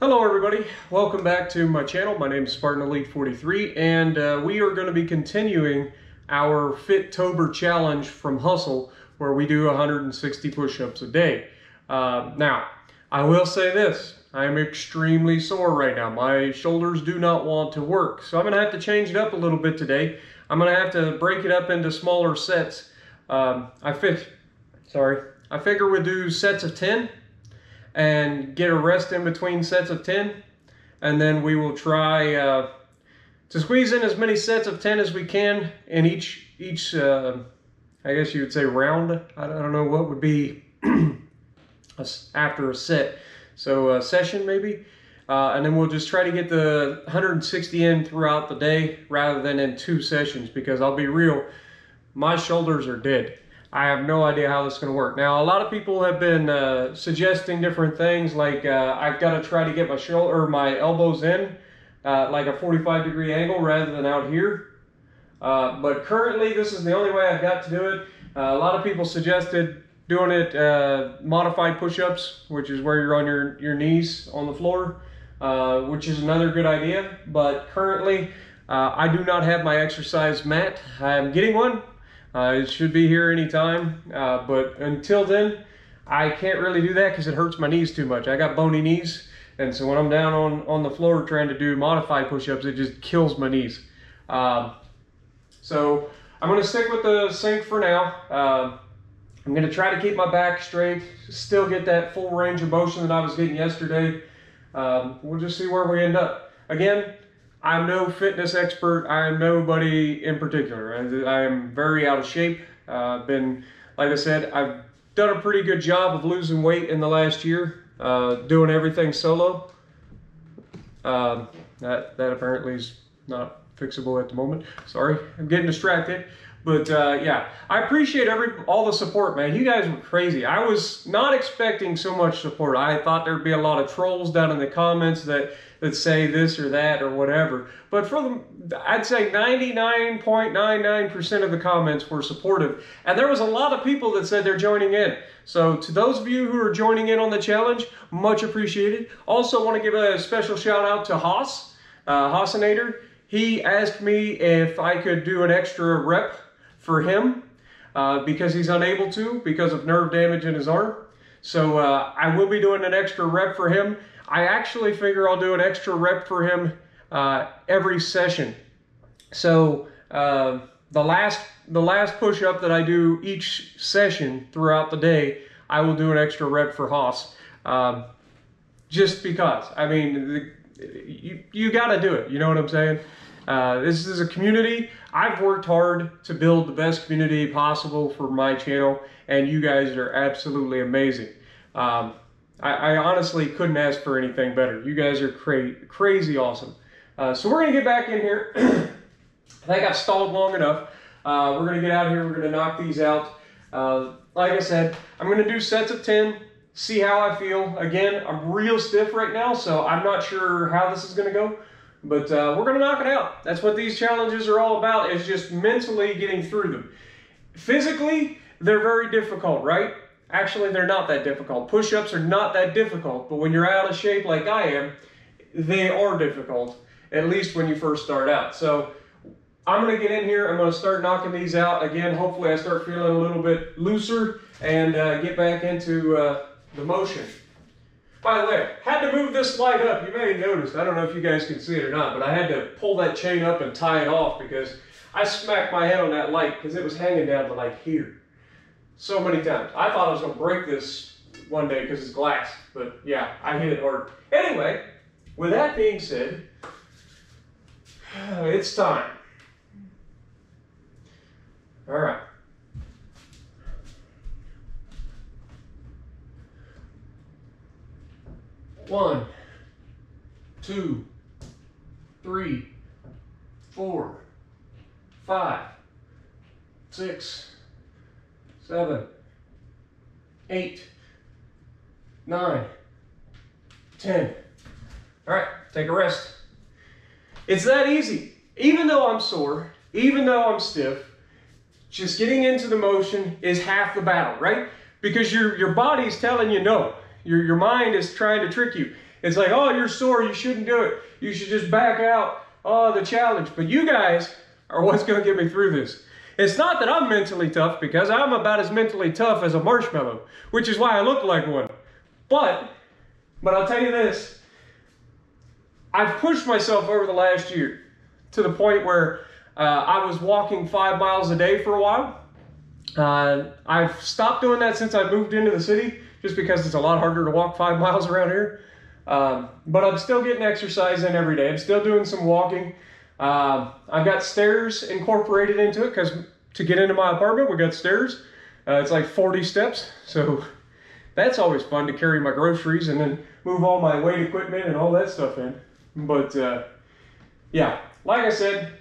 Hello everybody, welcome back to my channel. My name is Spartan Elite 43 and uh, we are going to be continuing our Fitober challenge from Hustle where we do 160 push-ups a day. Uh, now, I will say this, I am extremely sore right now. My shoulders do not want to work, so I'm going to have to change it up a little bit today. I'm going to have to break it up into smaller sets. Um, I fit, sorry, I figure we'll do sets of 10 and get a rest in between sets of 10. And then we will try uh, to squeeze in as many sets of 10 as we can in each, each uh, I guess you would say round. I don't know what would be after a set. So a session maybe. Uh, and then we'll just try to get the 160 in throughout the day rather than in two sessions because I'll be real, my shoulders are dead. I have no idea how this is going to work. Now, a lot of people have been uh, suggesting different things, like uh, I've got to try to get my shoulder my elbows in, uh, like a 45 degree angle rather than out here. Uh, but currently, this is the only way I've got to do it. Uh, a lot of people suggested doing it uh, modified push-ups, which is where you're on your, your knees on the floor, which is another good idea. But currently, I do not have my exercise mat. I'm getting one. Uh, it should be here anytime, uh, but until then, I can't really do that because it hurts my knees too much. I got bony knees, and so when I'm down on, on the floor trying to do modified push-ups, it just kills my knees. Um, so I'm going to stick with the sink for now. Uh, I'm going to try to keep my back straight, still get that full range of motion that I was getting yesterday. Um, we'll just see where we end up. Again, I'm no fitness expert. I am nobody in particular. I, am very out of shape. I've uh, been, like I said, I've done a pretty good job of losing weight in the last year, uh, doing everything solo. Um, that, that apparently is not fixable at the moment. Sorry, I'm getting distracted. But uh, yeah, I appreciate every all the support, man. You guys were crazy. I was not expecting so much support. I thought there'd be a lot of trolls down in the comments that that say this or that or whatever. But for the, I'd say 99.99% of the comments were supportive. And there was a lot of people that said they're joining in. So to those of you who are joining in on the challenge, much appreciated. Also want to give a special shout out to Haas, uh, Haasinator. He asked me if I could do an extra rep for him uh, because he's unable to because of nerve damage in his arm. So uh, I will be doing an extra rep for him. I actually figure I'll do an extra rep for him uh, every session. So uh, the last the last push up that I do each session throughout the day, I will do an extra rep for Haas. Um, just because. I mean, the, you, you got to do it. You know what I'm saying? Uh, this is a community. I've worked hard to build the best community possible for my channel, and you guys are absolutely amazing. Um, I, I, honestly couldn't ask for anything better. You guys are cra crazy awesome. Uh, so we're going to get back in here. I think I've stalled long enough. Uh, we're going to get out of here. We're going to knock these out. Uh, like I said, I'm going to do sets of 10, see how I feel. Again, I'm real stiff right now, so I'm not sure how this is going to go. But uh, we're going to knock it out. That's what these challenges are all about, is just mentally getting through them. Physically, they're very difficult, right? Actually, they're not that difficult. Push-ups are not that difficult, but when you're out of shape like I am, they are difficult, at least when you first start out. So I'm going to get in here. I'm going to start knocking these out. Again, hopefully I start feeling a little bit looser and uh, get back into uh, the motion. By the way, had to move this light up. You may have noticed, I don't know if you guys can see it or not, but I had to pull that chain up and tie it off because I smacked my head on that light because it was hanging down to like here so many times. I thought I was going to break this one day because it's glass, but yeah, I hit it hard. Anyway, with that being said, it's time. All right. One, two, three, four, five, six, seven, eight, nine, ten. All right, take a rest. It's that easy. Even though I'm sore, even though I'm stiff, just getting into the motion is half the battle, right? Because your, your body's telling you no. Your, your mind is trying to trick you. It's like, oh, you're sore, you shouldn't do it. You should just back out. Oh, the challenge. But you guys are what's going to get me through this. It's not that I'm mentally tough because I'm about as mentally tough as a marshmallow, which is why I look like one. But, but I'll tell you this. I've pushed myself over the last year to the point where uh, I was walking five miles a day for a while. Uh, I've stopped doing that since I moved into the city, just because it's a lot harder to walk five miles around here. Um, but I'm still getting exercise in every day. I'm still doing some walking. Uh, I've got stairs incorporated into it because to get into my apartment, we've got stairs. Uh, it's like 40 steps, so that's always fun to carry my groceries and then move all my weight equipment and all that stuff in. But uh, yeah, like I said,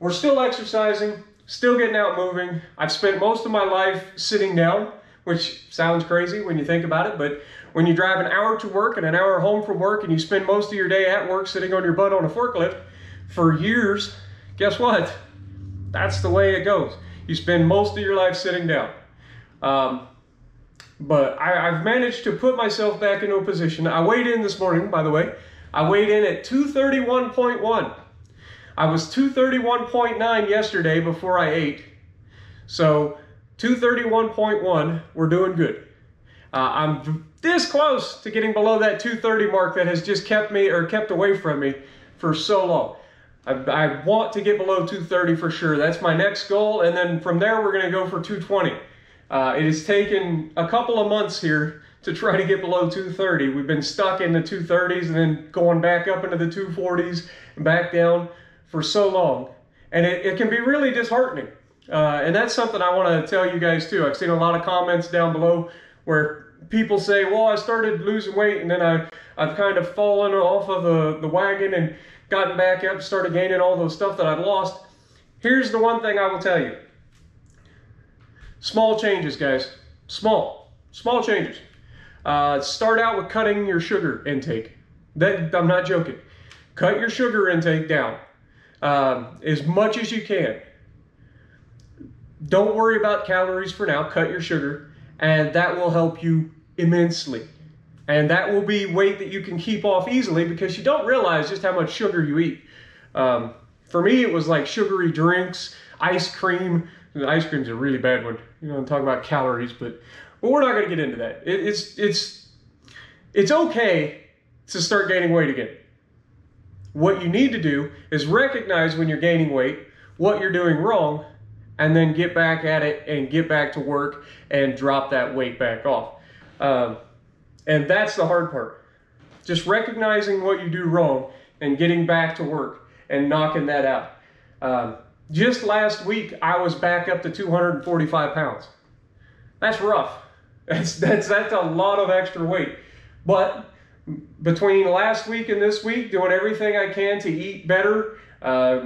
we're still exercising, still getting out moving. I've spent most of my life sitting down, which sounds crazy when you think about it, but when you drive an hour to work and an hour home from work and you spend most of your day at work sitting on your butt on a forklift for years, guess what? That's the way it goes. You spend most of your life sitting down. Um, but I, have managed to put myself back into a position. I weighed in this morning, by the way. I weighed in at 231.1. I was 231.9 yesterday before I ate. So 231.1, we're doing good. Uh, I'm this close to getting below that 230 mark that has just kept me or kept away from me for so long. I, I want to get below 230 for sure. That's my next goal. And then from there, we're going to go for 220. Uh, it has taken a couple of months here to try to get below 230. We've been stuck in the 230s and then going back up into the 240s and back down for so long. And it, it can be really disheartening. Uh, and that's something I want to tell you guys too. I've seen a lot of comments down below where people say, well, I started losing weight and then I, I've kind of fallen off of the, the wagon and gotten back up, started gaining all those stuff that I've lost. Here's the one thing I will tell you. Small changes, guys. Small. Small changes. Uh, start out with cutting your sugar intake. That I'm not joking. Cut your sugar intake down um, as much as you can. Don't worry about calories for now. Cut your sugar, and that will help you immensely. And that will be weight that you can keep off easily because you don't realize just how much sugar you eat. Um, for me, it was like sugary drinks, ice cream. The ice cream's a really bad one. You know, I'm talking about calories, but but we're not going to get into that. It, it's it's it's okay to start gaining weight again. What you need to do is recognize when you're gaining weight, what you're doing wrong, and then get back at it and get back to work and drop that weight back off. Um, and that's the hard part. Just recognizing what you do wrong and getting back to work and knocking that out. Um, just last week, I was back up to 245 pounds. That's rough. That's, that's, that's a lot of extra weight. But between last week and this week, doing everything I can to eat better, uh,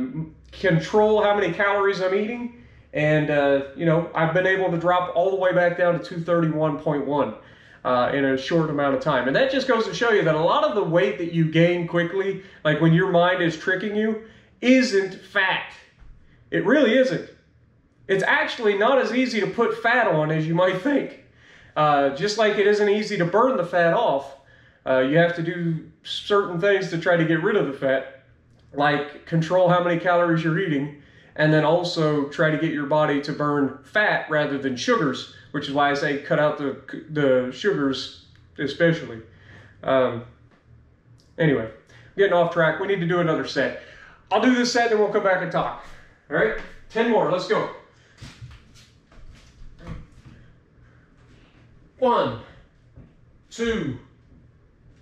control how many calories I'm eating, and uh, you know, I've been able to drop all the way back down to 231.1 uh, in a short amount of time. And that just goes to show you that a lot of the weight that you gain quickly, like when your mind is tricking you, isn't fat. It really isn't. It's actually not as easy to put fat on as you might think. Uh, just like it isn't easy to burn the fat off, uh, you have to do certain things to try to get rid of the fat, like control how many calories you're eating, and then also try to get your body to burn fat rather than sugars which is why I say cut out the the sugars especially. Um, anyway, getting off track. We need to do another set. I'll do this set, and we'll come back and talk. All right, ten more. Let's go. One, two,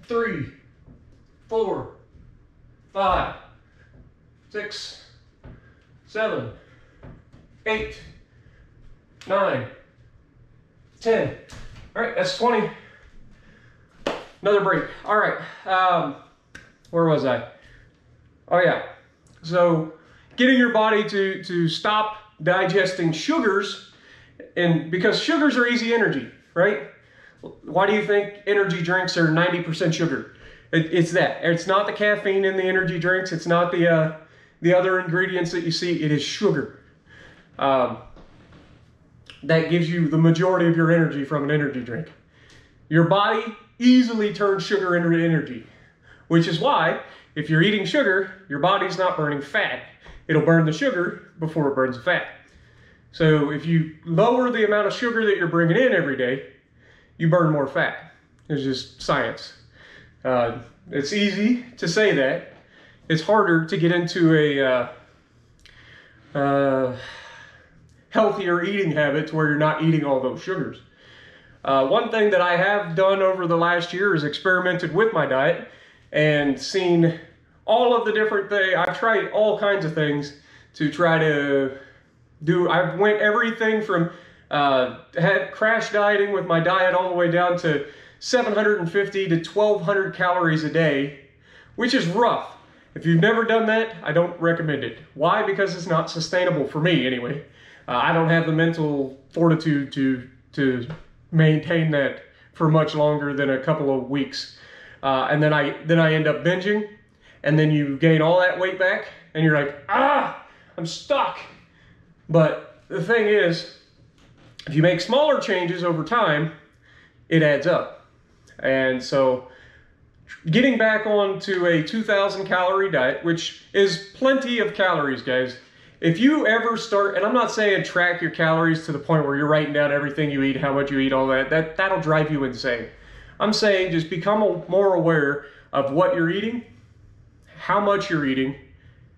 three, four, five, six, seven, eight, nine. 10. All right, that's 20. Another break. All right, um, where was I? Oh yeah, so getting your body to, to stop digesting sugars, and because sugars are easy energy, right? Why do you think energy drinks are 90% sugar? It, it's that. It's not the caffeine in the energy drinks. It's not the, uh, the other ingredients that you see. It is sugar. Um, that gives you the majority of your energy from an energy drink. Your body easily turns sugar into energy. which is why if you're eating sugar, your body's not burning fat. It'll burn the sugar before it burns the fat. So if you lower the amount of sugar that you're bringing in every day, you burn more fat. It's just science. Uh, it's easy to say that. It's harder to get into a uh, uh, healthier eating habit where you're not eating all those sugars. Uh, one thing that I have done over the last year is experimented with my diet and seen all of the different things. I've tried all kinds of things to try to do. I've went everything from uh, had crash dieting with my diet all the way down to 750 to 1200 calories a day, which is rough. If you've never done that, I don't recommend it. Why? Because it's not sustainable for me anyway. Uh, I don't have the mental fortitude to to maintain that for much longer than a couple of weeks. Uh, and then I then I end up binging, and then you gain all that weight back, and you're like, ah, I'm stuck. But the thing is, if you make smaller changes over time, it adds up. And so getting back onto a 2,000 calorie diet, which is plenty of calories, guys. If you ever start, and I'm not saying track your calories to the point where you're writing down everything you eat, how much you eat, all that, that that'll drive you insane. I'm saying just become more aware of what you're eating, how much you're eating,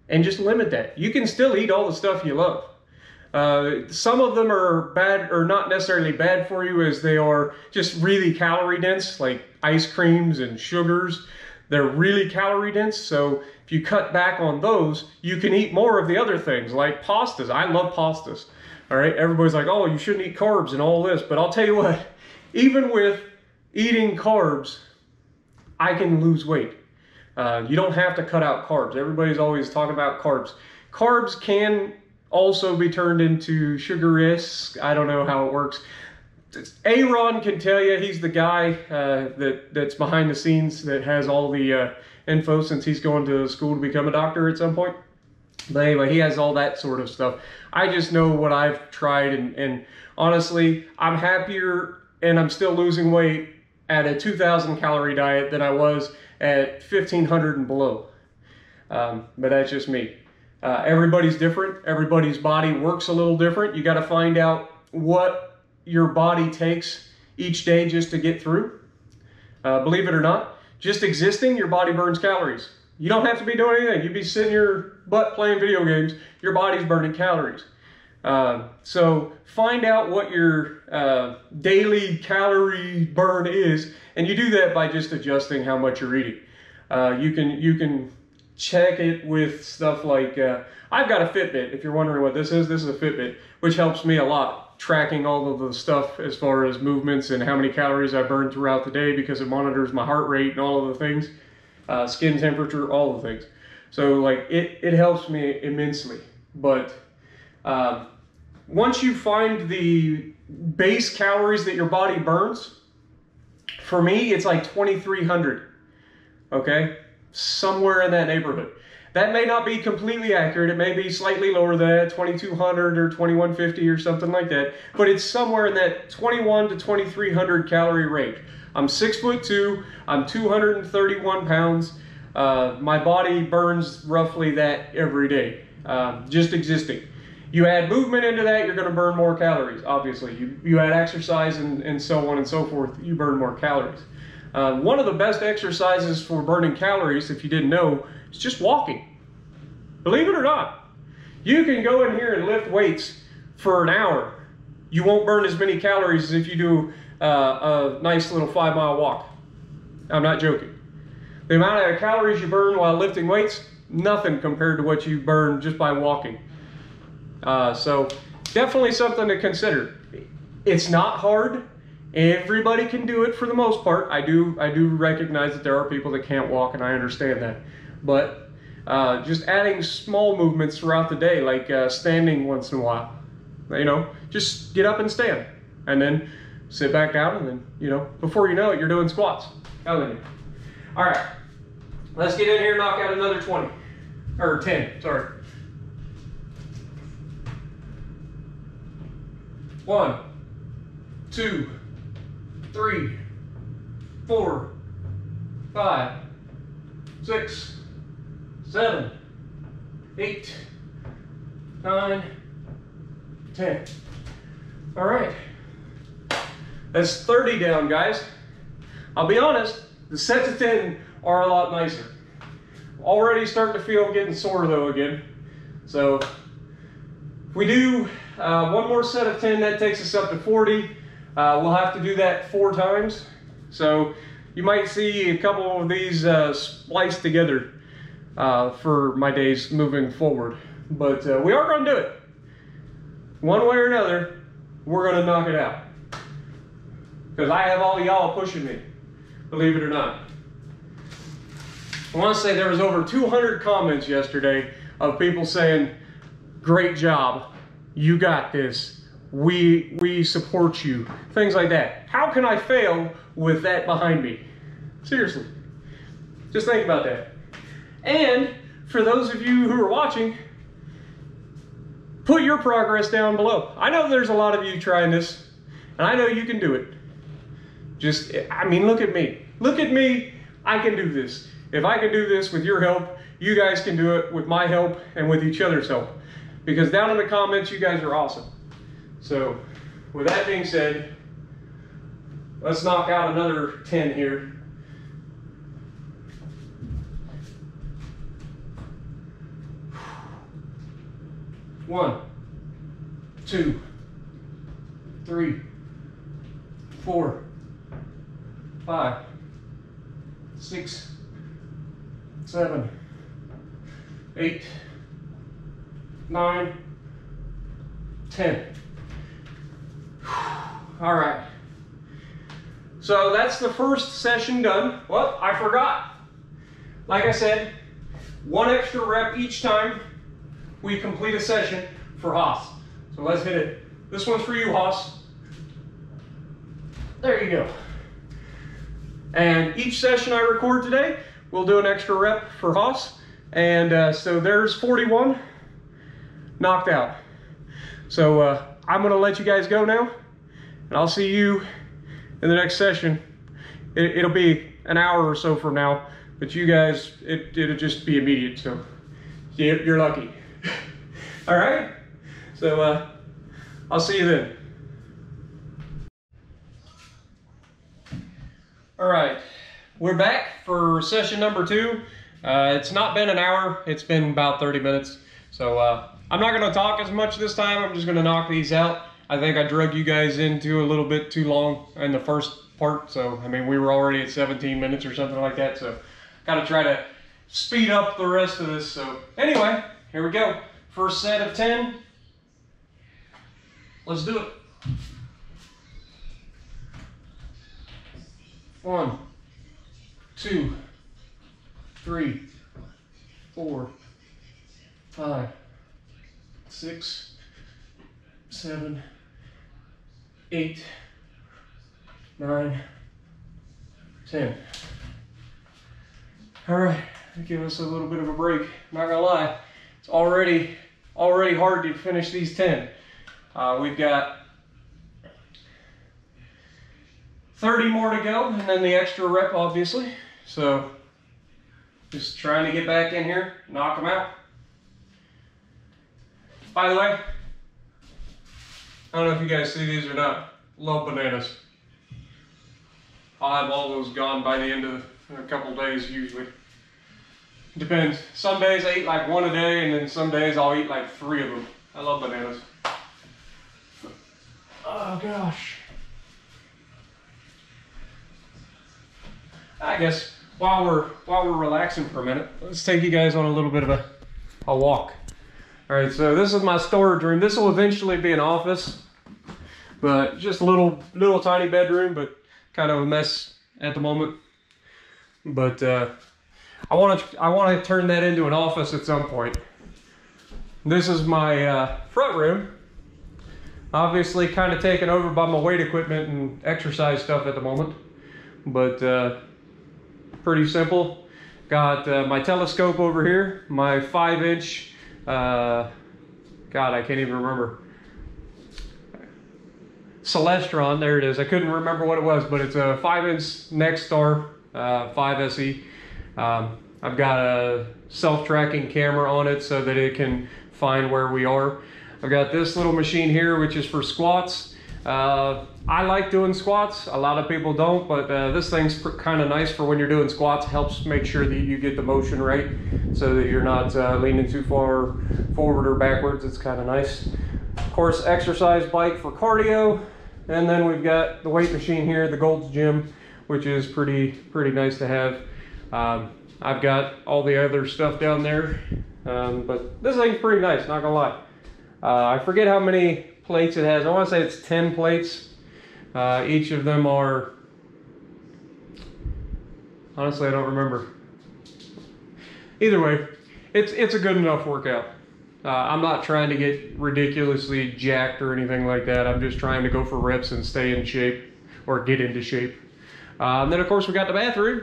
and just limit that. You can still eat all the stuff you love. Uh, some of them are bad or not necessarily bad for you as they are just really calorie dense, like ice creams and sugars. They're really calorie dense, so if you cut back on those, you can eat more of the other things like pastas. I love pastas. All right, everybody's like, oh, you shouldn't eat carbs and all this, but I'll tell you what, even with eating carbs, I can lose weight. Uh, you don't have to cut out carbs. Everybody's always talking about carbs. Carbs can also be turned into sugarisk. I don't know how it works. Aaron can tell you. He's the guy uh, that that's behind the scenes that has all the uh, info since he's going to school to become a doctor at some point. But anyway, he has all that sort of stuff. I just know what I've tried, and, and honestly, I'm happier and I'm still losing weight at a 2,000 calorie diet than I was at 1,500 and below. Um, but that's just me. Uh, everybody's different. Everybody's body works a little different. You got to find out what your body takes each day just to get through. Uh, believe it or not, just existing, your body burns calories. You don't have to be doing anything. You'd be sitting your butt playing video games, your body's burning calories. Uh, so find out what your uh, daily calorie burn is, and you do that by just adjusting how much you're eating. Uh, you can you can check it with stuff like, uh, I've got a Fitbit, if you're wondering what this is, this is a Fitbit, which helps me a lot, tracking all of the stuff as far as movements and how many calories I burn throughout the day because it monitors my heart rate and all of the things, uh, skin temperature, all the things. So like, it, it helps me immensely, but um, once you find the base calories that your body burns, for me, it's like 2,300, okay? somewhere in that neighborhood. That may not be completely accurate. It may be slightly lower than that, 2200 or 2150 or something like that, but it's somewhere in that 21 to 2300 calorie range. I'm six foot two, I'm 231 pounds. Uh, my body burns roughly that every day, uh, just existing. You add movement into that, you're going to burn more calories, obviously. You, you add exercise and, and so on and so forth, you burn more calories. Uh, one of the best exercises for burning calories, if you didn't know, is just walking. Believe it or not, you can go in here and lift weights for an hour. You won't burn as many calories as if you do uh, a nice little five mile walk. I'm not joking. The amount of calories you burn while lifting weights, nothing compared to what you burn just by walking. Uh, so definitely something to consider. It's not hard. Everybody can do it for the most part. I do I do recognize that there are people that can't walk, and I understand that. But uh, just adding small movements throughout the day, like uh, standing once in a while, you know, just get up and stand, and then sit back down, and then you know, before you know it, you're doing squats. All right, let's get in here and knock out another 20 or 10. Sorry. One, two three, four, five, six, seven, eight, nine, ten. All right. That's 30 down, guys. I'll be honest, the sets of 10 are a lot nicer. Already starting to feel getting sore though again. So if we do uh, one more set of 10, that takes us up to 40. Uh, we'll have to do that four times. So you might see a couple of these uh, spliced together uh, for my days moving forward. But uh, we are going to do it. One way or another, we're going to knock it out. Because I have all y'all pushing me, believe it or not. I want to say there was over 200 comments yesterday of people saying, great job, you got this, we, we support you, things like that. How can I fail with that behind me? Seriously, just think about that. And for those of you who are watching, put your progress down below. I know there's a lot of you trying this, and I know you can do it. Just, I mean, look at me. Look at me. I can do this. If I can do this with your help, you guys can do it with my help and with each other's help. Because down in the comments, you guys are awesome. So, with that being said, let's knock out another 10 here. One, two, three, four, five, six, seven, eight, nine, ten. All right. So that's the first session done. Well, I forgot. Like I said, one extra rep each time we complete a session for Haas. So let's hit it. This one's for you, Haas. There you go. And each session I record today, we'll do an extra rep for Haas. And uh, so there's 41 knocked out. So uh, I'm gonna let you guys go now. And I'll see you in the next session. It, will be an hour or so from now. But you guys, it, it'll just be immediate. So you're lucky. All right? So uh, I'll see you then. All right, we're back for session number two. Uh, it's not been an hour, it's been about 30 minutes. So uh, I'm not gonna talk as much this time, I'm just gonna knock these out. I think I drug you guys into a little bit too long in the first part. So, I mean, we were already at 17 minutes or something like that. So, gotta try to speed up the rest of this. So, anyway, here we go. First set of 10. Let's do it. One, two, three, four, five, six, seven, eight, nine, ten. All right, give us a little bit of a break. Not gonna lie, it's already already hard to finish these ten. Uh, we've got 30 more to go, and then the extra rep, obviously. So, just trying to get back in here, knock them out. By the way, I don't know if you guys see these or not. Love bananas. I'll have all those gone by the end of a couple days usually. Depends. Some days I eat like one a day, and then some days I'll eat like three of them. I love bananas. Oh gosh. I guess while we're while we're relaxing for a minute, let's take you guys on a little bit of a, a walk. All right, so this is my storage room. This will eventually be an office, but just a little little tiny bedroom, but kind of a mess at the moment. But uh, I want to I want to turn that into an office at some point. This is my uh, front room. Obviously, kind of taken over by my weight equipment and exercise stuff at the moment, but. Uh, pretty simple. Got uh, my telescope over here, my five inch, uh, God, I can't even remember. Celestron, there it is. I couldn't remember what it was, but it's a five inch Nexstar uh, 5 SE. Um, I've got a self-tracking camera on it so that it can find where we are. I've got this little machine here, which is for squats. Uh, I like doing squats. A lot of people don't, but uh, this thing's kind of nice for when you're doing squats. Helps make sure that you get the motion right so that you're not uh, leaning too far forward or backwards. It's kind of nice. Of course, exercise bike for cardio. And then we've got the weight machine here, the Gold's Gym, which is pretty, pretty nice to have. Um, I've got all the other stuff down there, um, but this thing's pretty nice, not gonna lie. Uh, I forget how many plates it has. I wanna say it's 10 plates. Uh, each of them are, honestly, I don't remember. Either way, it's, it's a good enough workout. Uh, I'm not trying to get ridiculously jacked or anything like that. I'm just trying to go for reps and stay in shape or get into shape. Uh, and then of course we got the bathroom.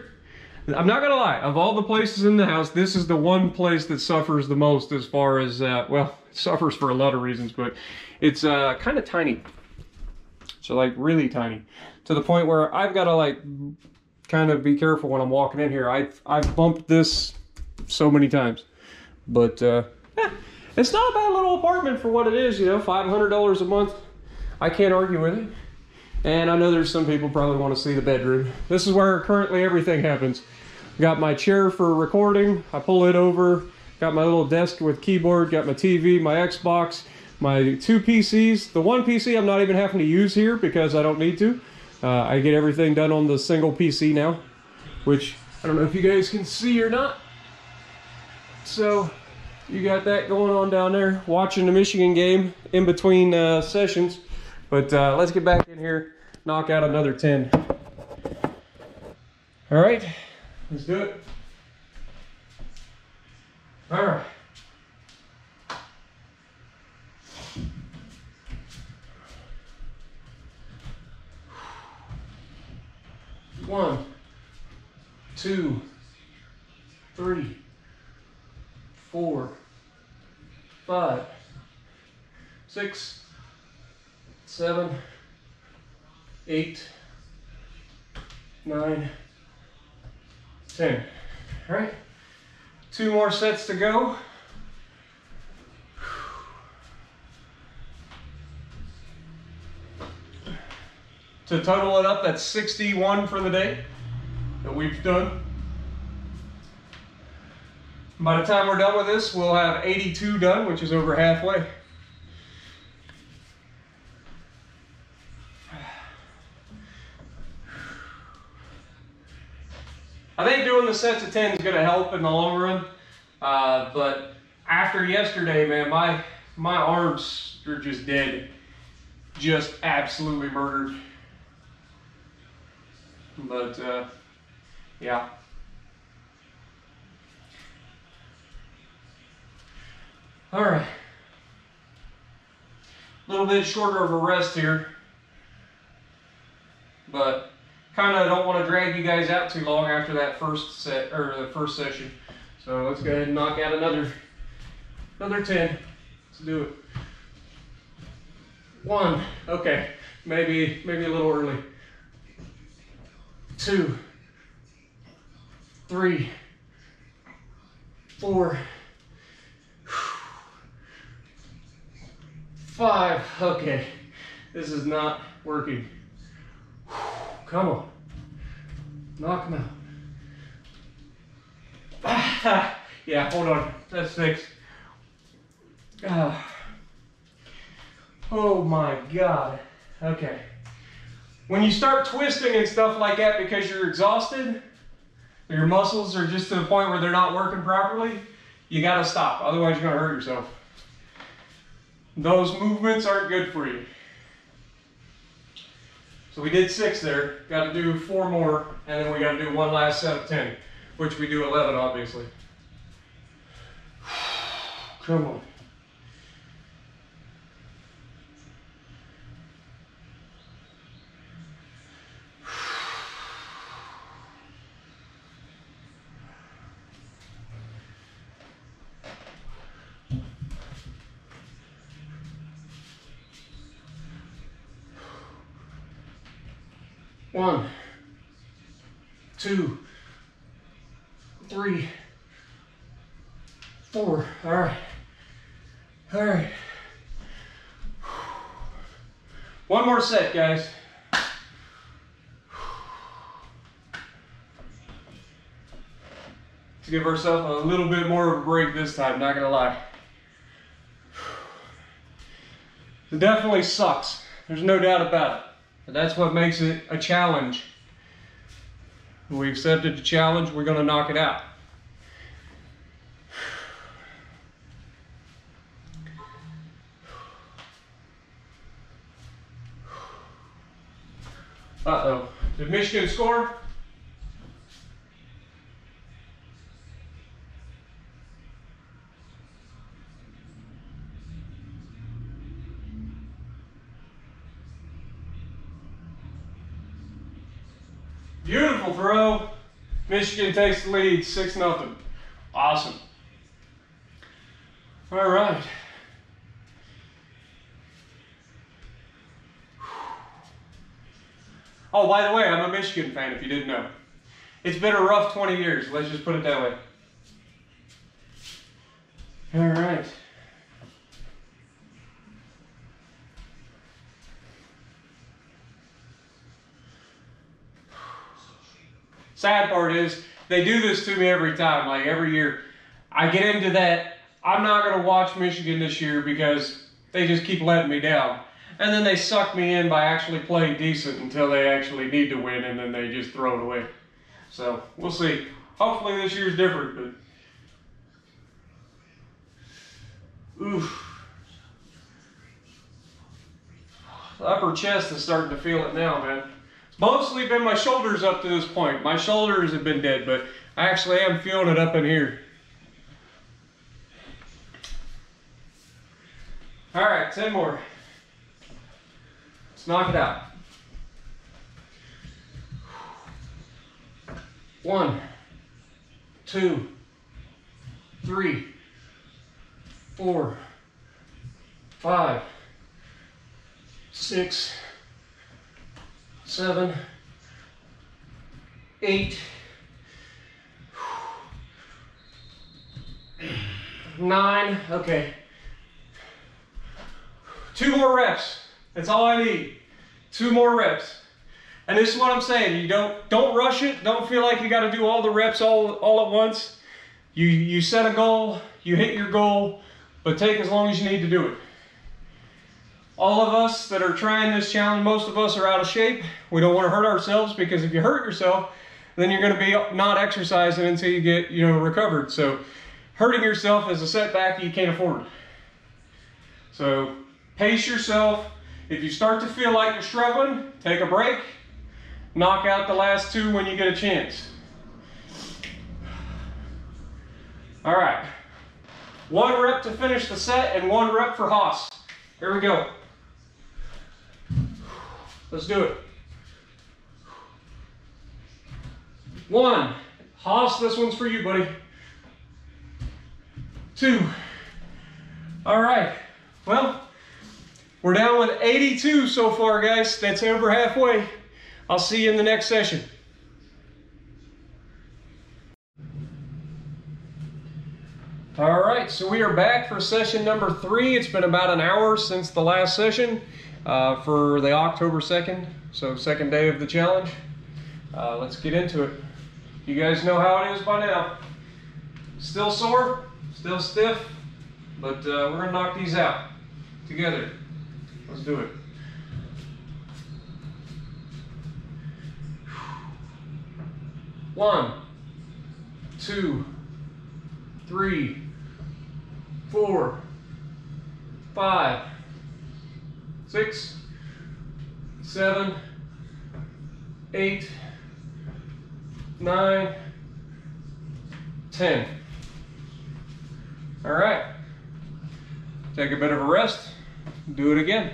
I'm not gonna lie, of all the places in the house, this is the one place that suffers the most as far as, uh, well, it suffers for a lot of reasons, but it's uh, kind of tiny. So like really tiny. To the point where I've gotta like kind of be careful when I'm walking in here. I've, I've bumped this so many times. But uh, eh, it's not a bad little apartment for what it is, you know, $500 a month. I can't argue with it. And I know there's some people probably want to see the bedroom. This is where currently everything happens. Got my chair for recording. I pull it over. Got my little desk with keyboard. Got my TV, my Xbox, my two PCs. The one PC I'm not even having to use here because I don't need to. Uh, I get everything done on the single PC now, which I don't know if you guys can see or not. So you got that going on down there, watching the Michigan game in between uh, sessions. But uh, let's get back in here knock out another 10. All right, let's do it. All right. One, two, three, four, five, six, seven, eight, nine, ten. All right, two more sets to go. To total it up, that's 61 for the day that we've done. By the time we're done with this, we'll have 82 done, which is over halfway. The sets of 10 is going to help in the long run. Uh, but after yesterday, man, my my arms are just dead. Just absolutely murdered. But, uh, yeah. All right. A little bit shorter of a rest here. But kind of don't want to drag you guys out too long after that first set or the first session. So let's go ahead and knock out another another 10. Let's do it. One. Okay. Maybe maybe a little early. Two. Three. Four. Five. Okay. This is not working. Come on. Knock him out. yeah, hold on. That's six. Uh, oh my God. Okay. When you start twisting and stuff like that because you're exhausted, your muscles are just to the point where they're not working properly, you gotta stop. Otherwise, you're gonna hurt yourself. Those movements aren't good for you. So we did six there, got to do four more, and then we got to do one last set of 10, which we do 11, obviously. Come on. One, two, three, four. All right. All right. One more set, guys. Let's give ourselves a little bit more of a break this time, not gonna lie. It definitely sucks. There's no doubt about it. But that's what makes it a challenge. We accepted the challenge, we're gonna knock it out. Uh-oh. Did Michigan score? Beautiful throw. Michigan takes the lead, 6 nothing. Awesome. All right. Oh, by the way, I'm a Michigan fan if you didn't know. It's been a rough 20 years, let's just put it that way. All right. Sad part is, they do this to me every time, like every year. I get into that, I'm not going to watch Michigan this year because they just keep letting me down. And then they suck me in by actually playing decent until they actually need to win and then they just throw it away. So, we'll see. Hopefully this year's different, but... Oof. The upper chest is starting to feel it now, man. Mostly been my shoulders up to this point. My shoulders have been dead, but I actually am feeling it up in here. All right, 10 more. Let's knock it out. One, two, three, four, five, six, seven, eight, nine, okay. Two more reps. That's all I need. Two more reps. And this is what I'm saying. You don't don't rush it. Don't feel like you got to do all the reps all all at once. You you set a goal, you hit your goal, but take as long as you need to do it. All of us that are trying this challenge, most of us are out of shape. We don't want to hurt ourselves because if you hurt yourself, then you're going to be not exercising until you get, you know, recovered. So hurting yourself is a setback you can't afford. So pace yourself. If you start to feel like you're struggling, take a break. Knock out the last two when you get a chance. All right. One rep to finish the set and one rep for Haas. Here we go. Let's do it. One. Haas, this one's for you, buddy. Two. All right. Well, we're down with 82 so far, guys. That's over halfway. I'll see you in the next session. All right, so we are back for session number three. It's been about an hour since the last session uh, for the October 2nd, so second day of the challenge. Uh, let's get into it. You guys know how it is by now. Still sore, still stiff, but uh, we're gonna knock these out together. Let's do it. One, two, three, four, five, six, seven, eight, nine, ten. All right. Take a bit of a rest. Do it again.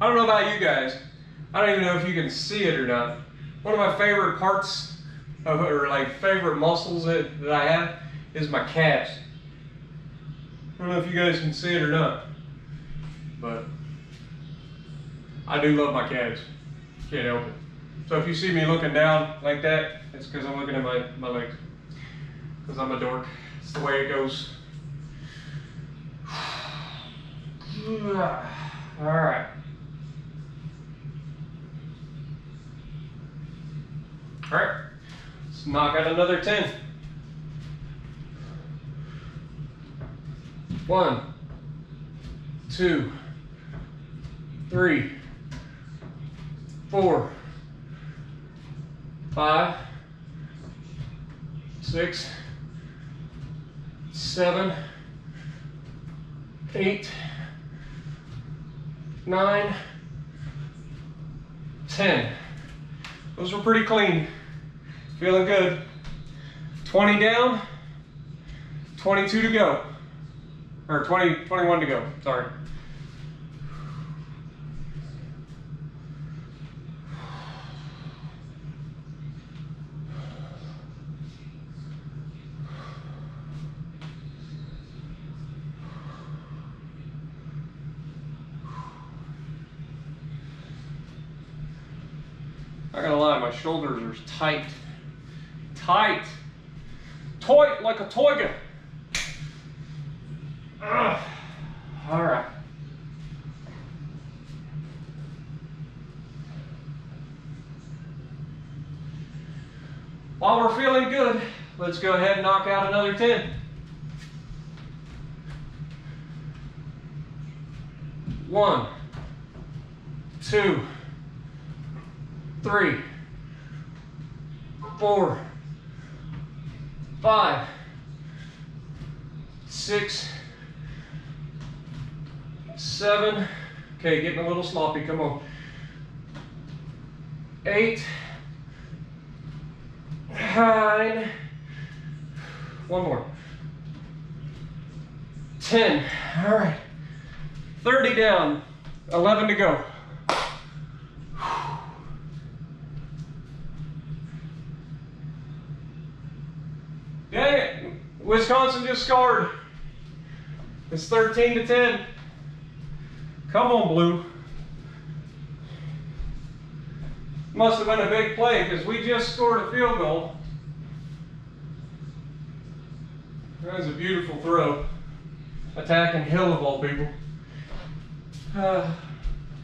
I don't know about you guys, I don't even know if you can see it or not. One of my favorite parts of, or like favorite muscles that, that I have is my calves. I don't know if you guys can see it or not, but I do love my calves. Can't help it. So if you see me looking down like that, it's because I'm looking at my, my legs. Because I'm a dork. It's the way it goes. All right. All right, let's knock out another 10. One, two, three, four, five, six, seven, eight, nine, ten. Those were pretty clean. Feeling good. 20 down, 22 to go. Or 20, 21 to go, sorry. I gotta lie, my shoulders are tight. Tight. Toy like a toiga. Ugh. All right. While we're feeling good, let's go ahead and knock out another 10. One, two, three, four, five, six, seven. Okay, getting a little sloppy. Come on. Eight, nine. One more. Ten. All right. 30 down. 11 to go. Dang it. Wisconsin just scored. It's 13 to 10. Come on, Blue. Must have been a big play because we just scored a field goal. That was a beautiful throw. Attacking Hill of all people. Uh,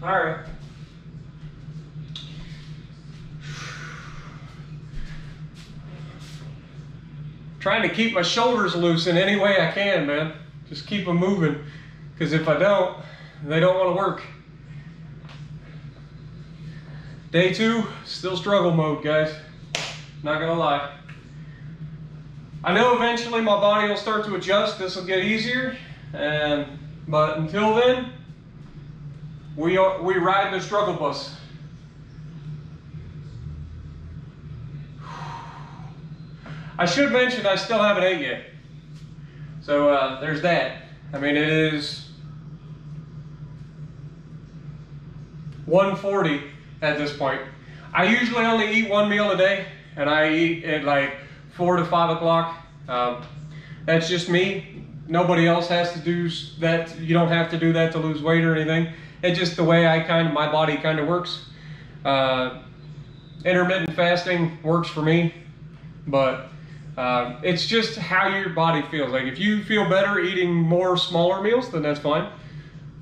all right. Trying to keep my shoulders loose in any way I can, man. Just keep them moving. Because if I don't, they don't want to work. Day two, still struggle mode, guys. Not gonna lie. I know eventually my body will start to adjust. This will get easier, and but until then, we are we ride the struggle bus. I should mention I still haven't ate yet. So uh, there's that. I mean, it is 140 at this point. I usually only eat one meal a day, and I eat at like 4 to 5 o'clock. Um, that's just me. Nobody else has to do that. You don't have to do that to lose weight or anything. It's just the way I kind of, my body kind of works. Uh, intermittent fasting works for me, but uh, it's just how your body feels. Like if you feel better eating more smaller meals, then that's fine.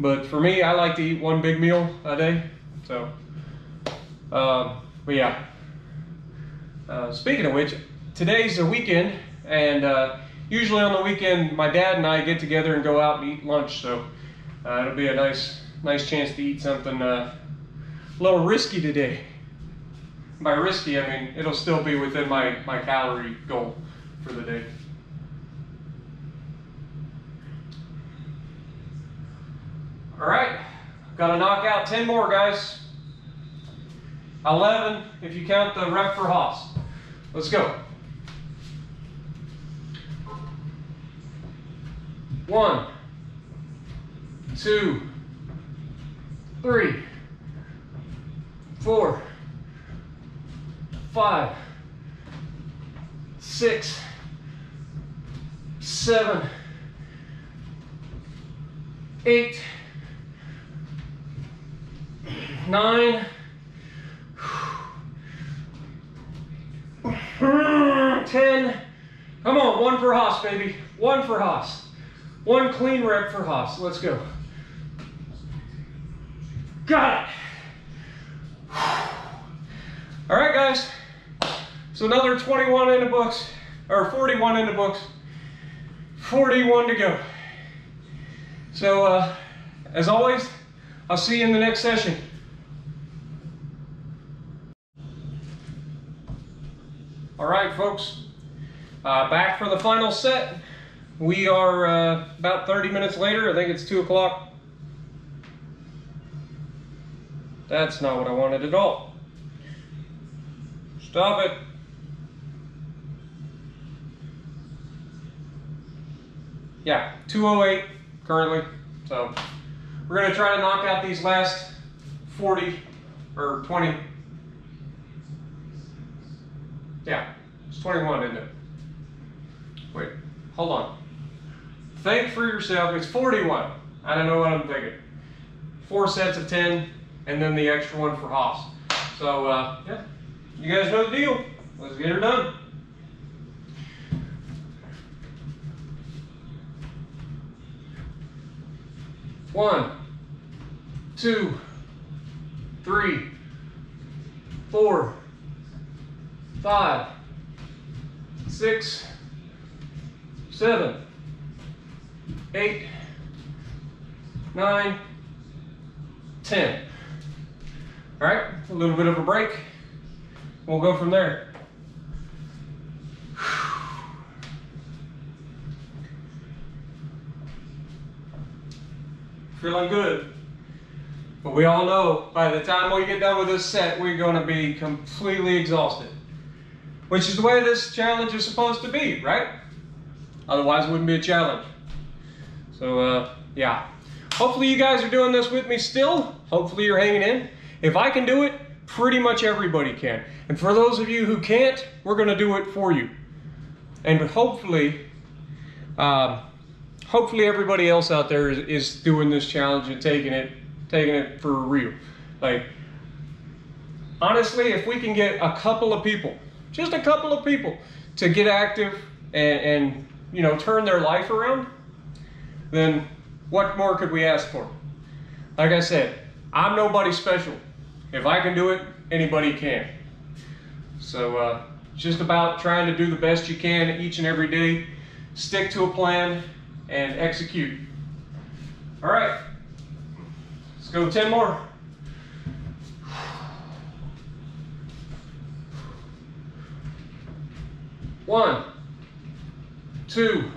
But for me, I like to eat one big meal a day. So, uh, but yeah. Uh, speaking of which, today's the weekend, and uh, usually on the weekend, my dad and I get together and go out and eat lunch. So uh, it'll be a nice, nice chance to eat something uh, a little risky today by risky, I mean it'll still be within my, my calorie goal for the day. All right, got to knock out 10 more, guys. 11 if you count the rep for Haas. Let's go. One, two, three, four, five, six, seven, eight, nine, ten. Come on, one for Haas, baby. One for Haas. One clean rep for Haas. Let's go. Got it. All right, guys. So another 21 in the books, or 41 in the books. 41 to go. So, uh, as always, I'll see you in the next session. All right, folks. Uh, back for the final set. We are uh, about 30 minutes later. I think it's 2 o'clock. That's not what I wanted at all. Stop it. Yeah, 208 currently. So we're going to try to knock out these last 40 or 20. Yeah, it's 21, isn't it? Wait, hold on. Think for yourself. It's 41. I don't know what I'm thinking. Four sets of 10, and then the extra one for Haas. So, uh, yeah, you guys know the deal. Let's get her done. One, two, three, four, five, six, seven, eight, nine, ten. All right, a little bit of a break. We'll go from there. Feeling good. But we all know by the time we get done with this set, we're going to be completely exhausted. Which is the way this challenge is supposed to be, right? Otherwise, it wouldn't be a challenge. So, uh, yeah. Hopefully you guys are doing this with me still. Hopefully you're hanging in. If I can do it, pretty much everybody can. And for those of you who can't, we're going to do it for you. And hopefully, uh, hopefully everybody else out there is, is doing this challenge and taking it, taking it for real. Like, honestly, if we can get a couple of people, just a couple of people, to get active and, and you know turn their life around, then what more could we ask for? Like I said, I'm nobody special. If I can do it, anybody can. So uh, just about trying to do the best you can each and every day, stick to a plan, and execute. All right, go 10 more. One, two,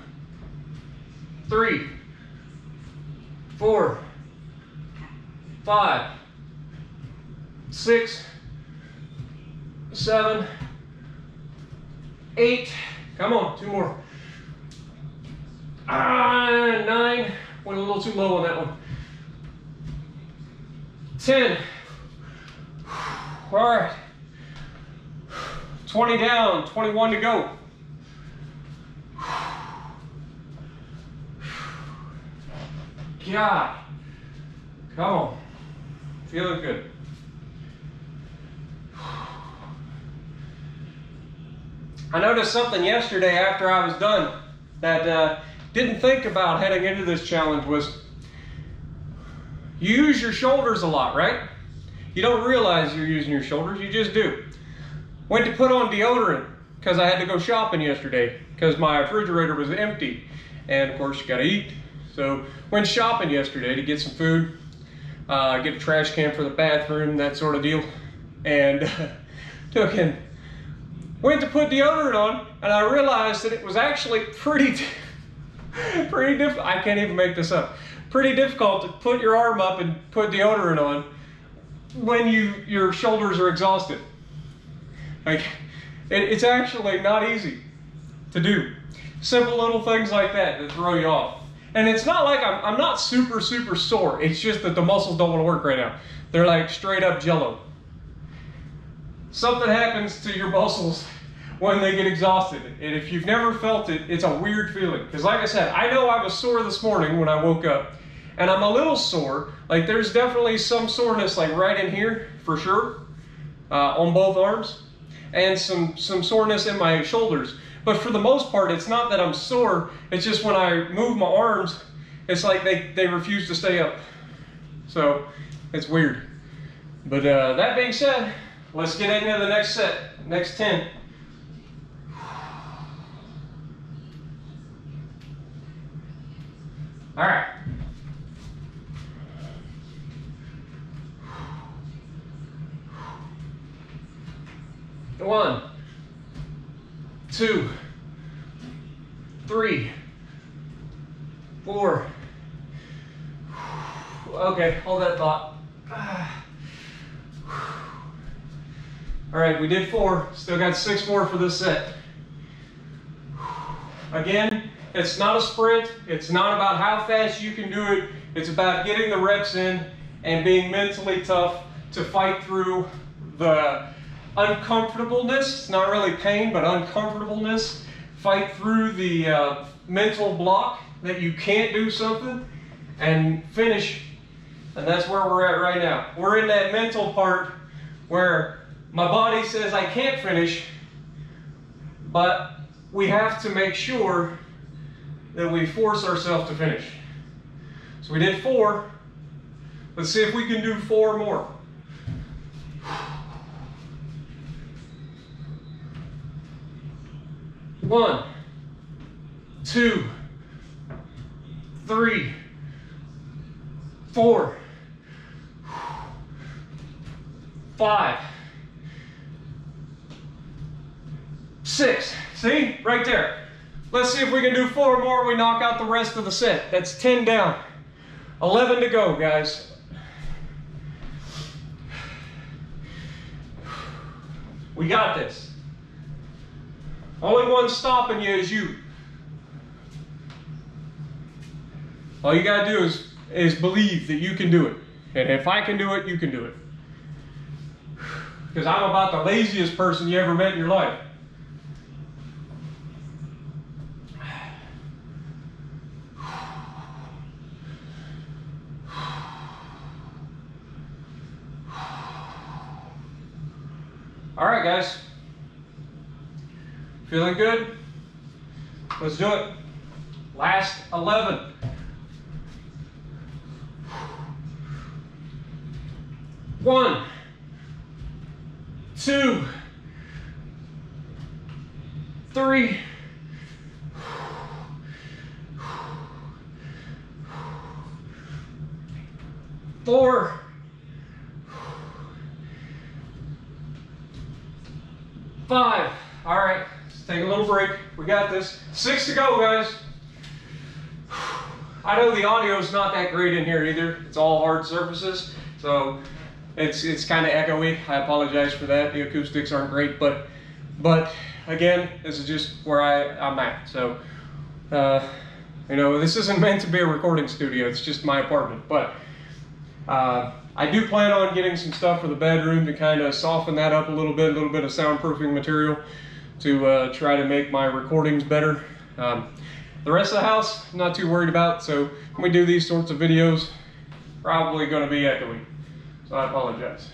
three, four, five, six, seven, eight. Come on, two more. Ah, nine. Went a little too low on that one. Ten. All right. 20 down, 21 to go. God. Come on. Feeling good. I noticed something yesterday after I was done that uh, didn't think about heading into this challenge was you use your shoulders a lot, right? You don't realize you're using your shoulders, you just do. Went to put on deodorant because I had to go shopping yesterday because my refrigerator was empty. And of course you gotta eat. So went shopping yesterday to get some food, uh, get a trash can for the bathroom, that sort of deal. And took in, went to put deodorant on and I realized that it was actually pretty, pretty diff, I can't even make this up. Pretty difficult to put your arm up and put deodorant on when you your shoulders are exhausted. Like, it, it's actually not easy to do. Simple little things like that that throw you off. And it's not like I'm, I'm not super, super sore. It's just that the muscles don't want to work right now. They're like straight up jello. something happens to your muscles when they get exhausted. And if you've never felt it, it's a weird feeling. Because like I said, I know I was sore this morning when I woke up. And I'm a little sore. Like there's definitely some soreness like right in here, for sure, uh, on both arms. And some, some soreness in my shoulders. But for the most part, it's not that I'm sore. It's just when I move my arms, it's like they, they refuse to stay up. So it's weird. But uh, that being said, let's get into the next set, next 10. All right. One, two, three, four. Okay, hold that thought. All right, we did four. Still got six more for this set. Again, it's not a sprint. It's not about how fast you can do it. It's about getting the reps in and being mentally tough to fight through the uncomfortableness. It's not really pain, but uncomfortableness. Fight through the uh, mental block that you can't do something and finish. And that's where we're at right now. We're in that mental part where my body says I can't finish, but we have to make sure that we force ourselves to finish. So we did four. Let's see if we can do four more. One, two, three, four, five, six. See, right there. Let's see if we can do four more. We knock out the rest of the set. That's 10 down. 11 to go, guys. We got this. Only one stopping you is you. All you gotta do is, is believe that you can do it. And if I can do it, you can do it. Because I'm about the laziest person you ever met in your life. All right, guys. Feeling good? Let's do it. Last 11. One, two, three, four, five. All right, take a little break. We got this. Six to go, guys. I know the audio is not that great in here either. It's all hard surfaces, so it's it's kind of echoey. I apologize for that. The acoustics aren't great, but but again, this is just where I I'm at. So uh, you know, this isn't meant to be a recording studio. It's just my apartment, but. Uh, I do plan on getting some stuff for the bedroom to kind of soften that up a little bit, a little bit of soundproofing material to uh, try to make my recordings better. Um, the rest of the house, not too worried about, so when we do these sorts of videos, probably going to be echoey, so I apologize.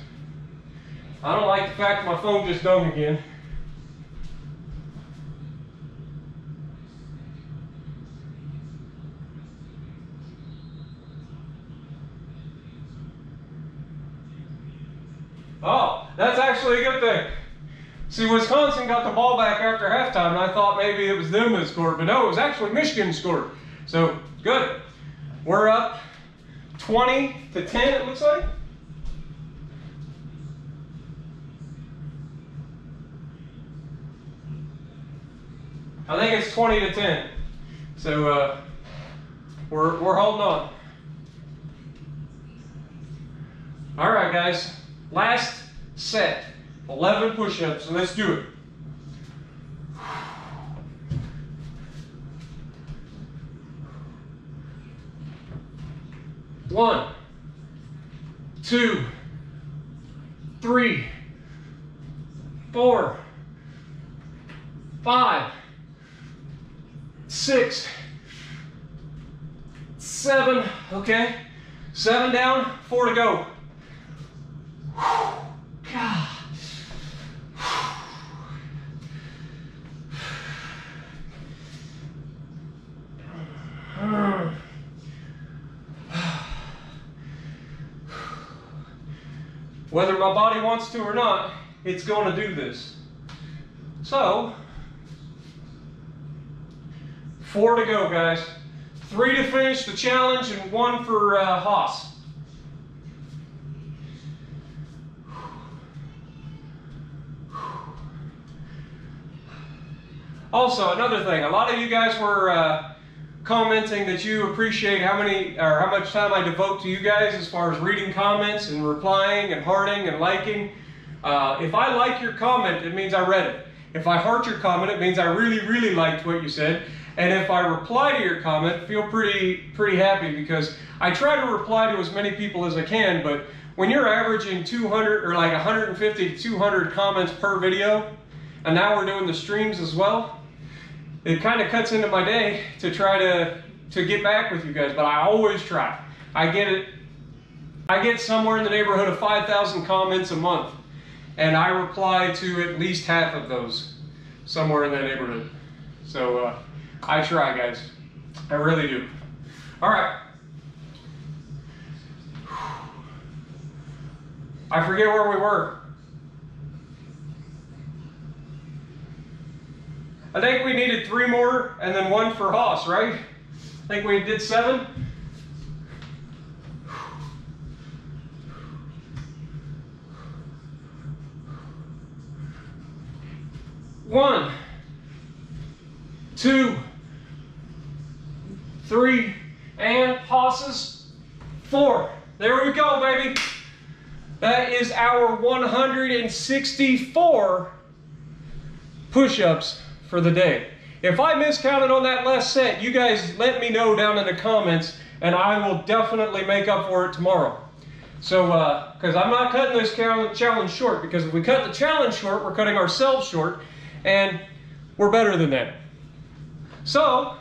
I don't like the fact my phone just dung again. Oh, that's actually a good thing. See, Wisconsin got the ball back after halftime, and I thought maybe it was them that scored, but no, it was actually Michigan scored. So, good. We're up 20 to 10, it looks like. I think it's 20 to 10. So, uh, we're, we're holding on. All right, guys. Last set, 11 push-ups, so let's do it. One, two, three, four, five, six, seven, okay? Seven down, four to go. Whether my body wants to or not, it's going to do this. So, four to go, guys. Three to finish the challenge and one for uh, Haas. Also, another thing, a lot of you guys were uh, commenting that you appreciate how many or how much time I devote to you guys as far as reading comments and replying and hearting and liking. Uh, if I like your comment, it means I read it. If I heart your comment, it means I really, really liked what you said. And if I reply to your comment, feel pretty, pretty happy because I try to reply to as many people as I can. But when you're averaging 200 or like 150 to 200 comments per video, and now we're doing the streams as well, it kind of cuts into my day to try to to get back with you guys, but I always try. I get it. I get somewhere in the neighborhood of 5,000 comments a month, and I reply to at least half of those, somewhere in that neighborhood. So uh, I try, guys. I really do. All right. I forget where we were. I think we needed three more and then one for Haas, right? I think we did seven. One, two, three, and Haas's four. There we go, baby. That is our 164 push-ups for the day. If I miscounted on that last set, you guys let me know down in the comments and I will definitely make up for it tomorrow. So, because uh, I'm not cutting this challenge short, because if we cut the challenge short, we're cutting ourselves short, and we're better than that. So,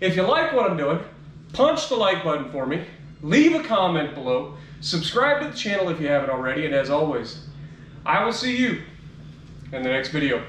if you like what I'm doing, punch the like button for me, leave a comment below, subscribe to the channel if you haven't already, and as always, I will see you in the next video.